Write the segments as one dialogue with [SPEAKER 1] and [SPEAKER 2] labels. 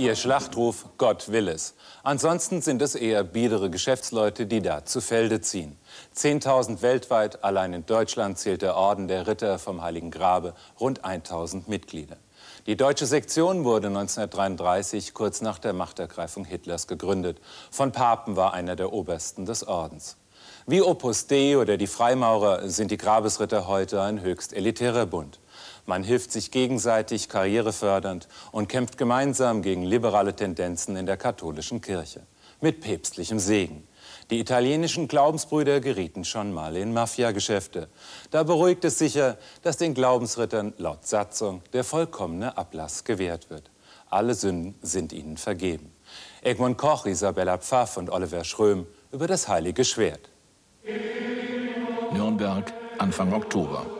[SPEAKER 1] Ihr Schlachtruf, Gott will es. Ansonsten sind es eher biedere Geschäftsleute, die da zu Felde ziehen. 10.000 weltweit, allein in Deutschland zählt der Orden der Ritter vom Heiligen Grabe rund 1.000 Mitglieder. Die deutsche Sektion wurde 1933, kurz nach der Machtergreifung Hitlers, gegründet. Von Papen war einer der Obersten des Ordens. Wie Opus Dei oder die Freimaurer sind die Grabesritter heute ein höchst elitärer Bund. Man hilft sich gegenseitig karrierefördernd und kämpft gemeinsam gegen liberale Tendenzen in der katholischen Kirche. Mit päpstlichem Segen. Die italienischen Glaubensbrüder gerieten schon mal in Mafiageschäfte. Da beruhigt es sicher, dass den Glaubensrittern laut Satzung der vollkommene Ablass gewährt wird. Alle Sünden sind ihnen vergeben. Egmont Koch, Isabella Pfaff und Oliver Schröm über das Heilige Schwert.
[SPEAKER 2] Nürnberg, Anfang Oktober.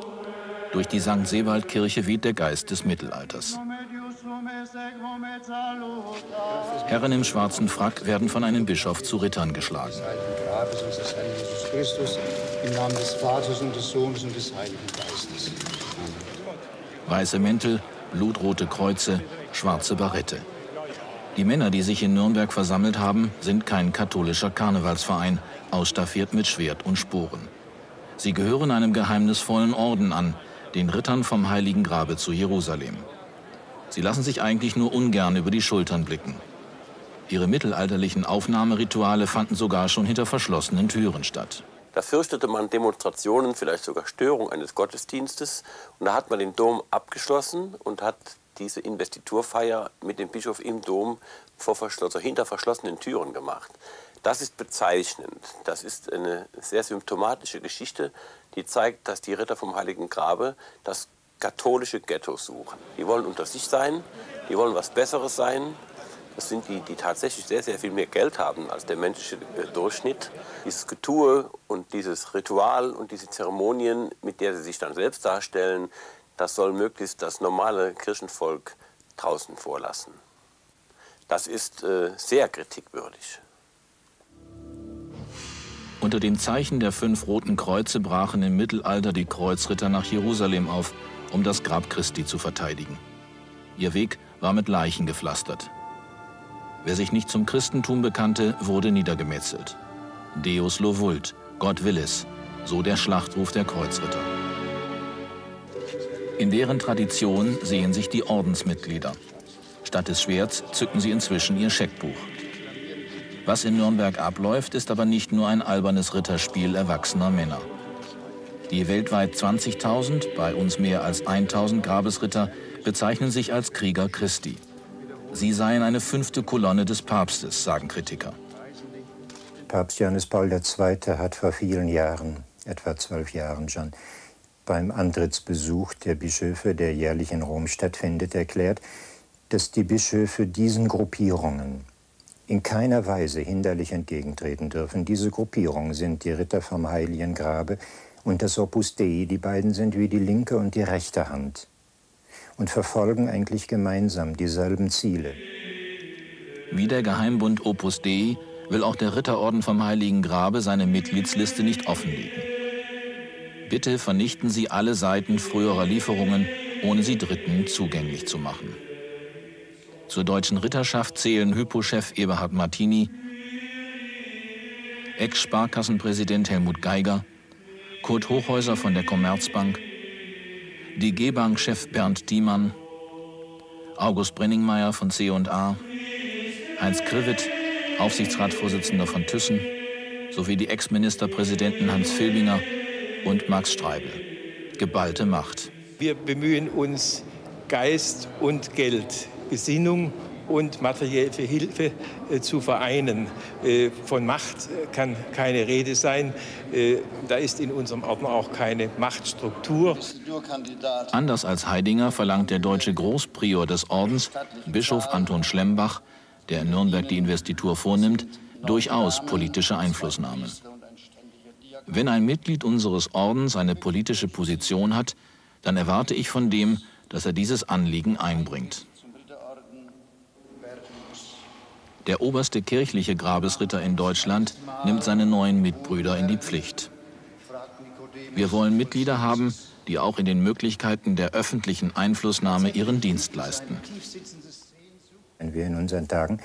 [SPEAKER 2] Durch die St. Sebald-Kirche weht der Geist des Mittelalters. Herren im schwarzen Frack werden von einem Bischof zu Rittern geschlagen. Im Namen des Vaters und des Sohnes und des Heiligen Geistes. Weiße Mäntel, blutrote Kreuze, schwarze Barette. Die Männer, die sich in Nürnberg versammelt haben, sind kein katholischer Karnevalsverein, ausstaffiert mit Schwert und Sporen. Sie gehören einem geheimnisvollen Orden an, den Rittern vom Heiligen Grabe zu Jerusalem. Sie lassen sich eigentlich nur ungern über die Schultern blicken. Ihre mittelalterlichen Aufnahmerituale fanden sogar schon hinter verschlossenen Türen statt.
[SPEAKER 3] Da fürchtete man Demonstrationen, vielleicht sogar Störung eines Gottesdienstes. Und da hat man den Dom abgeschlossen und hat diese Investiturfeier mit dem Bischof im Dom vor also hinter verschlossenen Türen gemacht. Das ist bezeichnend. Das ist eine sehr symptomatische Geschichte, die zeigt, dass die Ritter vom Heiligen Grabe das katholische Ghetto suchen. Die wollen unter sich sein, die wollen was Besseres sein. Das sind die, die tatsächlich sehr, sehr viel mehr Geld haben als der menschliche äh, Durchschnitt. Dieses Getue und dieses Ritual und diese Zeremonien, mit der sie sich dann selbst darstellen, das soll möglichst das normale Kirchenvolk draußen vorlassen. Das ist äh, sehr kritikwürdig.
[SPEAKER 2] Unter dem Zeichen der fünf roten Kreuze brachen im Mittelalter die Kreuzritter nach Jerusalem auf, um das Grab Christi zu verteidigen. Ihr Weg war mit Leichen gepflastert. Wer sich nicht zum Christentum bekannte, wurde niedergemetzelt. Deus lo vult, Gott will es, so der Schlachtruf der Kreuzritter. In deren Tradition sehen sich die Ordensmitglieder. Statt des Schwerts zücken sie inzwischen ihr Scheckbuch. Was in Nürnberg abläuft, ist aber nicht nur ein albernes Ritterspiel erwachsener Männer. Die weltweit 20.000, bei uns mehr als 1.000 Grabesritter bezeichnen sich als Krieger Christi. Sie seien eine fünfte Kolonne des Papstes, sagen Kritiker.
[SPEAKER 4] Papst Johannes Paul II. hat vor vielen Jahren, etwa zwölf Jahren schon, beim Antrittsbesuch der Bischöfe, der jährlich in Rom stattfindet, erklärt, dass die Bischöfe diesen Gruppierungen in keiner Weise hinderlich entgegentreten dürfen. Diese Gruppierungen sind die Ritter vom Heiligen Grabe und das Opus Dei. Die beiden sind wie die linke und die rechte Hand und verfolgen eigentlich gemeinsam dieselben Ziele.
[SPEAKER 2] Wie der Geheimbund Opus Dei will auch der Ritterorden vom Heiligen Grabe seine Mitgliedsliste nicht offenlegen. Bitte vernichten Sie alle Seiten früherer Lieferungen, ohne sie Dritten zugänglich zu machen. Zur deutschen Ritterschaft zählen Hypo-Chef Eberhard Martini, Ex-Sparkassenpräsident Helmut Geiger, Kurt Hochhäuser von der Commerzbank, DG-Bank-Chef Bernd Diemann, August Brenningmeier von C&A, Heinz Kriwit, Aufsichtsratsvorsitzender von Thyssen, sowie die Ex-Ministerpräsidenten Hans Filbinger und Max Streibel. Geballte Macht.
[SPEAKER 5] Wir bemühen uns, Geist und Geld Gesinnung und materielle Hilfe äh, zu vereinen. Äh, von Macht kann keine Rede sein. Äh, da ist in unserem Orden auch keine Machtstruktur.
[SPEAKER 2] Anders als Heidinger verlangt der deutsche Großprior des Ordens, Bischof Anton Schlembach, der in Nürnberg die Investitur vornimmt, durchaus politische Einflussnahme. Wenn ein Mitglied unseres Ordens eine politische Position hat, dann erwarte ich von dem, dass er dieses Anliegen einbringt. Der oberste kirchliche Grabesritter in Deutschland nimmt seine neuen Mitbrüder in die Pflicht. Wir wollen Mitglieder haben, die auch in den Möglichkeiten der öffentlichen Einflussnahme ihren Dienst leisten.
[SPEAKER 4] Wenn wir in unseren Tagen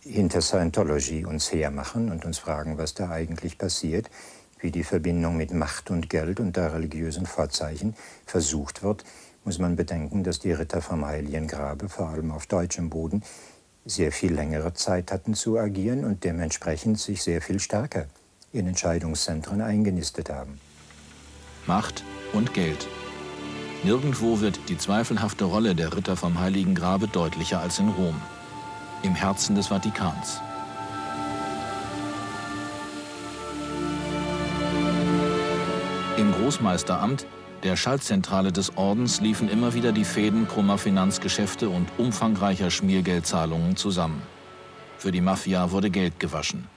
[SPEAKER 4] hinter Scientology uns hermachen und uns fragen, was da eigentlich passiert, wie die Verbindung mit Macht und Geld und der religiösen Vorzeichen versucht wird, muss man bedenken, dass die Ritter vom Heiligen Grabe, vor allem auf deutschem Boden, sehr viel längere Zeit hatten zu agieren und dementsprechend sich sehr viel stärker in Entscheidungszentren eingenistet haben.
[SPEAKER 2] Macht und Geld. Nirgendwo wird die zweifelhafte Rolle der Ritter vom Heiligen Grabe deutlicher als in Rom, im Herzen des Vatikans. Im Großmeisteramt, der Schaltzentrale des Ordens, liefen immer wieder die Fäden krummer Finanzgeschäfte und umfangreicher Schmiergeldzahlungen zusammen. Für die Mafia wurde Geld gewaschen.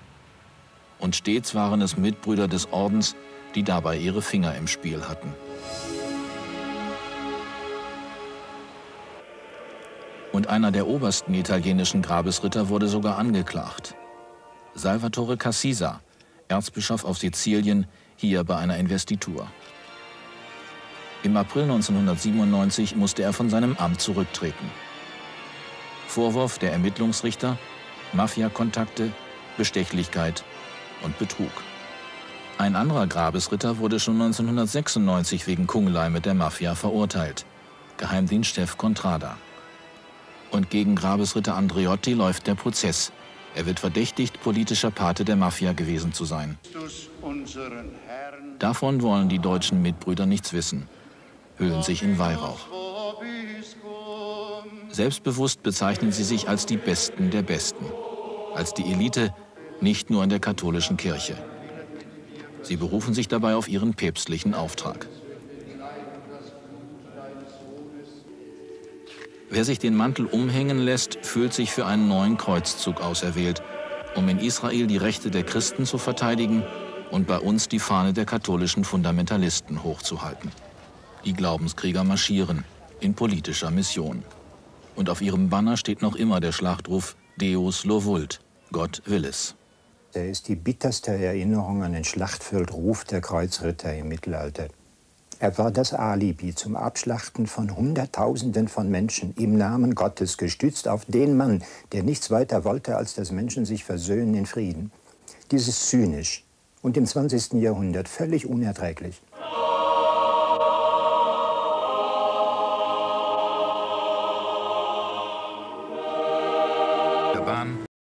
[SPEAKER 2] Und stets waren es Mitbrüder des Ordens, die dabei ihre Finger im Spiel hatten. Und einer der obersten italienischen Grabesritter wurde sogar angeklagt. Salvatore Cassisa, Erzbischof auf Sizilien, hier bei einer Investitur. Im April 1997 musste er von seinem Amt zurücktreten. Vorwurf der Ermittlungsrichter, Mafiakontakte, Bestechlichkeit und Betrug. Ein anderer Grabesritter wurde schon 1996 wegen Kungelei mit der Mafia verurteilt. Geheimdienstchef Contrada. Und gegen Grabesritter Andreotti läuft der Prozess. Er wird verdächtigt, politischer Pate der Mafia gewesen zu sein. Davon wollen die deutschen Mitbrüder nichts wissen, hüllen sich in Weihrauch. Selbstbewusst bezeichnen sie sich als die Besten der Besten, als die Elite, nicht nur in der katholischen Kirche. Sie berufen sich dabei auf ihren päpstlichen Auftrag. Wer sich den Mantel umhängen lässt, fühlt sich für einen neuen Kreuzzug auserwählt, um in Israel die Rechte der Christen zu verteidigen und bei uns die Fahne der katholischen Fundamentalisten hochzuhalten. Die Glaubenskrieger marschieren in politischer Mission. Und auf ihrem Banner steht noch immer der Schlachtruf Deus lo vult, Gott will es.
[SPEAKER 4] Der ist die bitterste Erinnerung an den Schlachtfeldruf der Kreuzritter im Mittelalter. Er war das Alibi zum Abschlachten von Hunderttausenden von Menschen im Namen Gottes, gestützt auf den Mann, der nichts weiter wollte, als dass Menschen sich versöhnen in Frieden. Dieses zynisch und im 20. Jahrhundert völlig unerträglich.